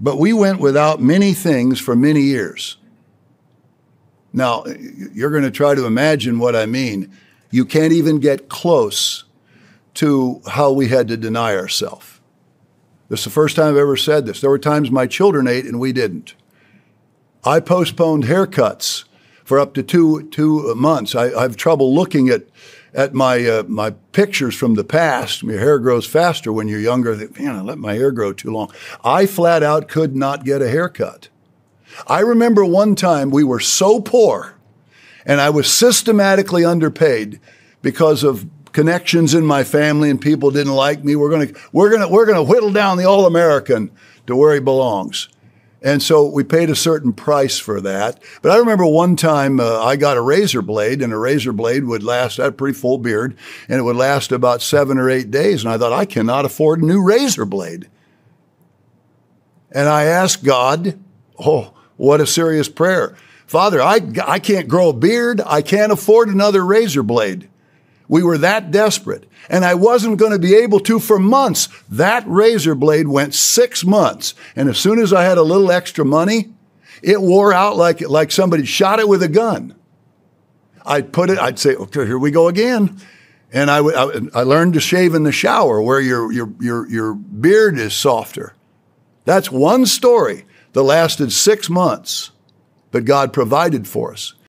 But we went without many things for many years. Now, you're going to try to imagine what I mean. You can't even get close to how we had to deny ourselves. This is the first time I've ever said this. There were times my children ate and we didn't. I postponed haircuts for up to two two months. I, I have trouble looking at at my uh, my pictures from the past. Your hair grows faster when you're younger. Man, I let my hair grow too long. I flat out could not get a haircut. I remember one time we were so poor, and I was systematically underpaid because of connections in my family and people didn't like me. We're gonna we're gonna we're gonna whittle down the all American to where he belongs. And so we paid a certain price for that. But I remember one time uh, I got a razor blade, and a razor blade would last, I had a pretty full beard, and it would last about seven or eight days. And I thought, I cannot afford a new razor blade. And I asked God, oh, what a serious prayer. Father, I, I can't grow a beard. I can't afford another razor blade. We were that desperate. And I wasn't going to be able to for months. That razor blade went six months. And as soon as I had a little extra money, it wore out like, like somebody shot it with a gun. I'd put it, I'd say, okay, here we go again. And I, I, I learned to shave in the shower where your, your, your, your beard is softer. That's one story that lasted six months, but God provided for us.